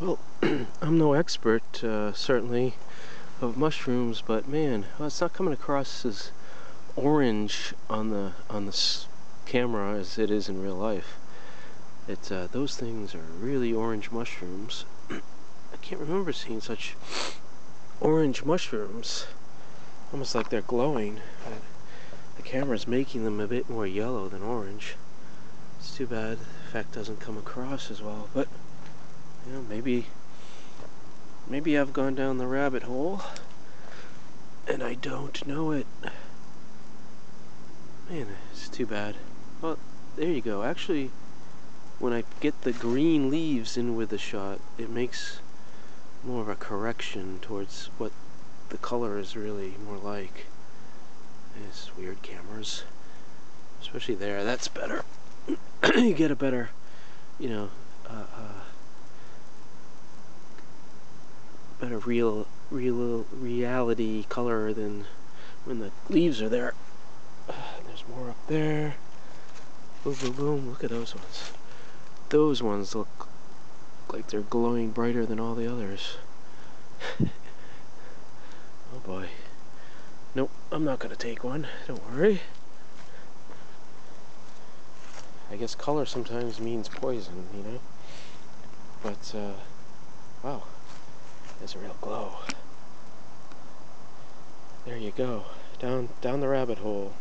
Well, I'm no expert, uh, certainly, of mushrooms, but man, well, it's not coming across as orange on the on the camera as it is in real life. It's uh, those things are really orange mushrooms. I can't remember seeing such orange mushrooms, almost like they're glowing. The camera's making them a bit more yellow than orange. It's too bad the effect doesn't come across as well, but you know, maybe maybe I've gone down the rabbit hole and I don't know it. Man, it's too bad. Well, there you go. Actually, when I get the green leaves in with the shot, it makes more of a correction towards what the color is really more like. These weird cameras. Especially there, that's better. you get a better, you know, uh, uh, better real, real reality color than when the leaves are there. There's more up there. Boom, boom, boom. Look at those ones. Those ones look like they're glowing brighter than all the others. oh boy. Nope, I'm not gonna take one. Don't worry. I guess color sometimes means poison, you know? But, uh, wow. There's a real glow. There you go. Down, down the rabbit hole.